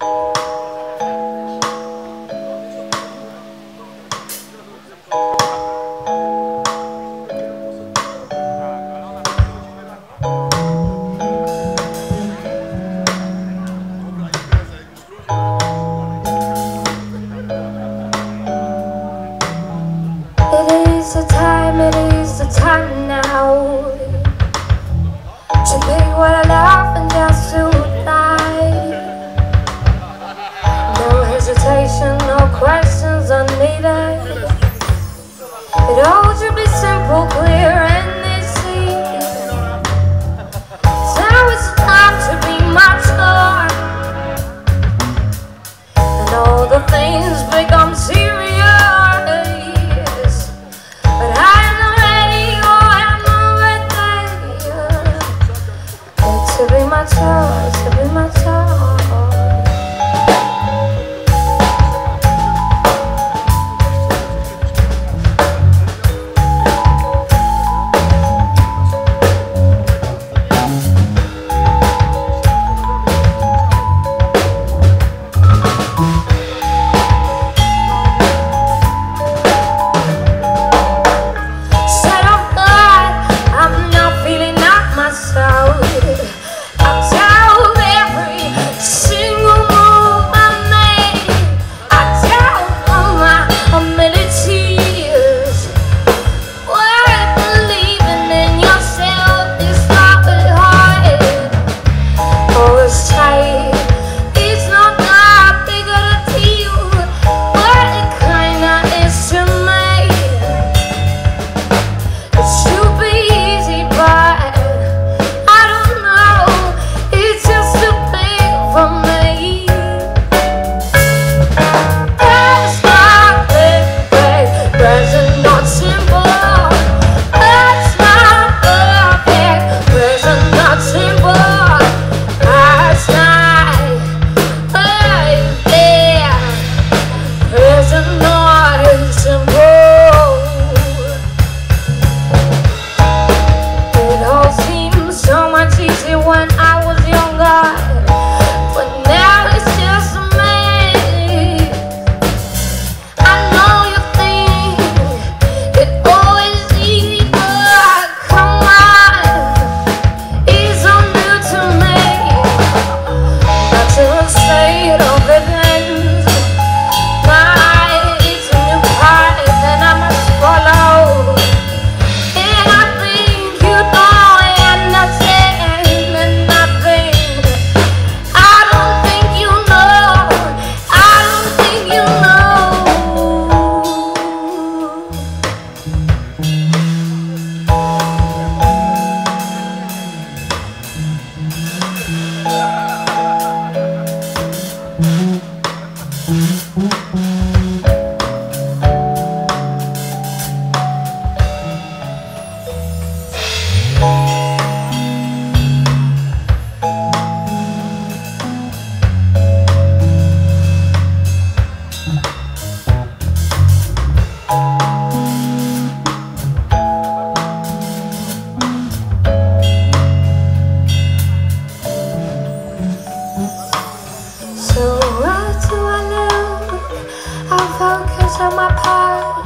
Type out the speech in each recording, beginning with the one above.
you Sunday night.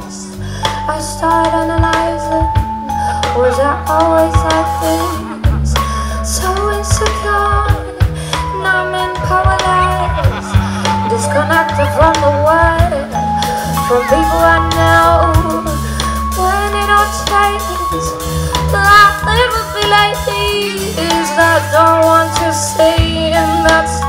past. I start analyzing, was I always like this? So insecure, and I'm in paradise. Disconnected from the world, from people I know. When it all changes, will I ever be like these? I don't want to see, and that's